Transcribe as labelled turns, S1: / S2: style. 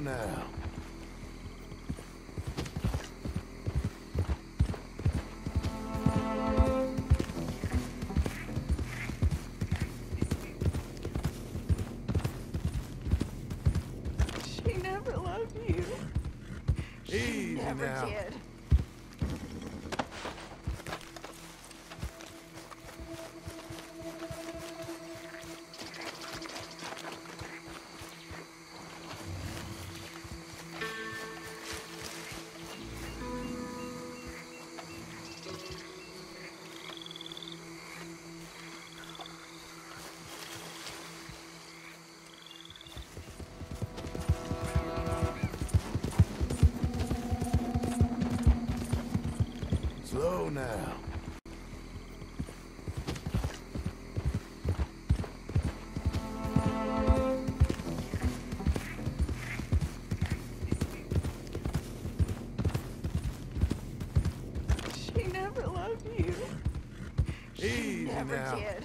S1: now.
S2: She never loved you. She
S1: Easy
S2: never
S1: now.
S2: did.
S1: Slow now.
S2: She never loved you. She
S1: Easy
S2: never
S1: now.
S2: did.